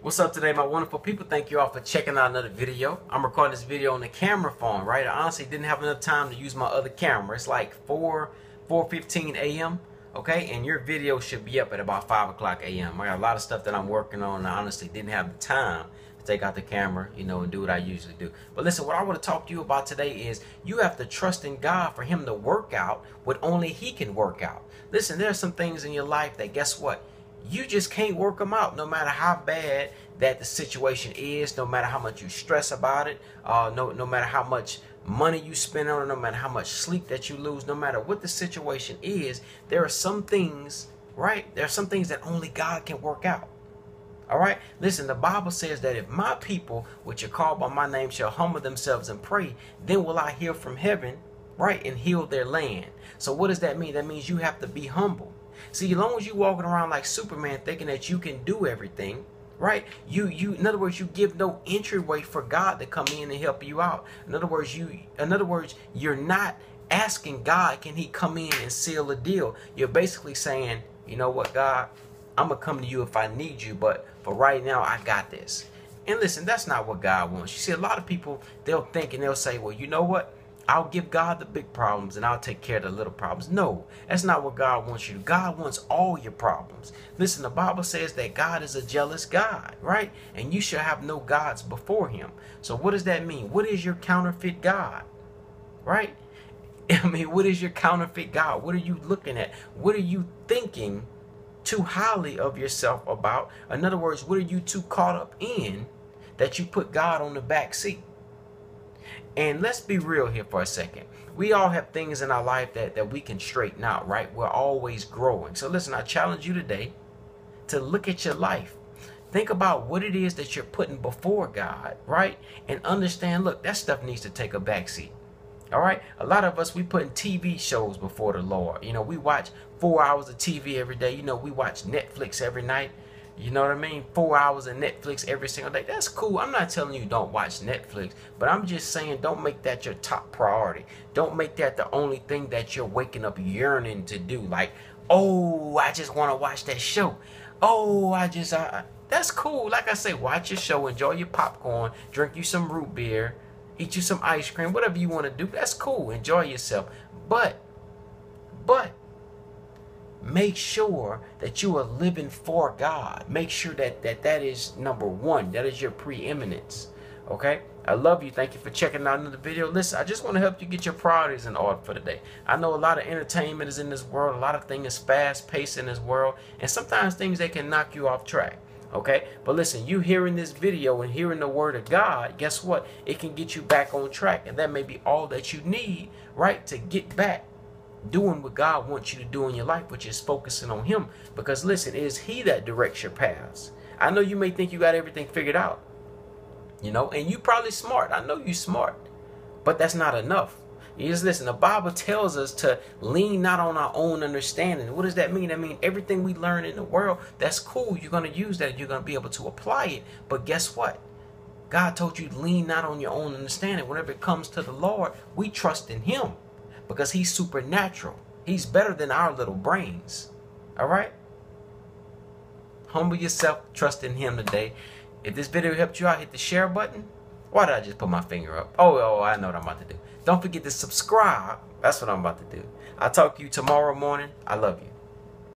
What's up today, my wonderful people? Thank you all for checking out another video. I'm recording this video on the camera phone, right? I honestly didn't have enough time to use my other camera. It's like 4, 4.15 a.m., okay? And your video should be up at about 5 o'clock a.m. I got a lot of stuff that I'm working on, I honestly didn't have the time to take out the camera, you know, and do what I usually do. But listen, what I want to talk to you about today is you have to trust in God for Him to work out what only He can work out. Listen, there are some things in your life that, guess what? You just can't work them out no matter how bad that the situation is no matter how much you stress about it uh, no, no matter how much money you spend on it no matter how much sleep that you lose no matter what the situation is there are some things right there are some things that only god can work out. All right? Listen the bible says that if my people which are called by my name shall humble themselves and pray then will i hear from heaven right and heal their land. So what does that mean? That means you have to be humble See, as long as you walking around like Superman thinking that you can do everything, right? You you in other words, you give no entryway for God to come in and help you out. In other words, you in other words, you're not asking God, can he come in and seal a deal? You're basically saying, you know what, God, I'm gonna come to you if I need you, but for right now I got this. And listen, that's not what God wants. You see, a lot of people they'll think and they'll say, well, you know what? I'll give God the big problems and I'll take care of the little problems. No, that's not what God wants you. God wants all your problems. Listen, the Bible says that God is a jealous God, right? And you shall have no gods before him. So what does that mean? What is your counterfeit God? Right? I mean, what is your counterfeit God? What are you looking at? What are you thinking too highly of yourself about? In other words, what are you too caught up in that you put God on the back seat? And let's be real here for a second. We all have things in our life that, that we can straighten out, right? We're always growing. So listen, I challenge you today to look at your life. Think about what it is that you're putting before God, right? And understand, look, that stuff needs to take a backseat. All right. A lot of us, we putting TV shows before the Lord. You know, we watch four hours of TV every day. You know, we watch Netflix every night. You know what I mean? Four hours of Netflix every single day. That's cool. I'm not telling you don't watch Netflix, but I'm just saying don't make that your top priority. Don't make that the only thing that you're waking up yearning to do. Like, oh, I just want to watch that show. Oh, I just, I, that's cool. Like I say, watch your show, enjoy your popcorn, drink you some root beer, eat you some ice cream, whatever you want to do. That's cool. Enjoy yourself. But, but, make sure that you are living for God. Make sure that that, that is number one. That is your preeminence. Okay? I love you. Thank you for checking out another video. Listen, I just want to help you get your priorities in order for the day. I know a lot of entertainment is in this world. A lot of things is fast paced in this world. And sometimes things they can knock you off track. Okay? But listen, you hearing this video and hearing the word of God, guess what? It can get you back on track. And that may be all that you need, right? To get back doing what God wants you to do in your life, which is focusing on Him. Because listen, it is He that directs your paths. I know you may think you got everything figured out, you know, and you probably smart. I know you smart, but that's not enough. You just listen. The Bible tells us to lean not on our own understanding. What does that mean? I mean everything we learn in the world. That's cool. You're gonna use that. You're gonna be able to apply it. But guess what? God told you lean not on your own understanding. Whenever it comes to the Lord, we trust in Him because he's supernatural. He's better than our little brains. All right? Humble yourself, trust in him today. If this video helped you out, hit the share button. Why did I just put my finger up? Oh, oh, oh I know what I'm about to do. Don't forget to subscribe. That's what I'm about to do. I'll talk to you tomorrow morning. I love you.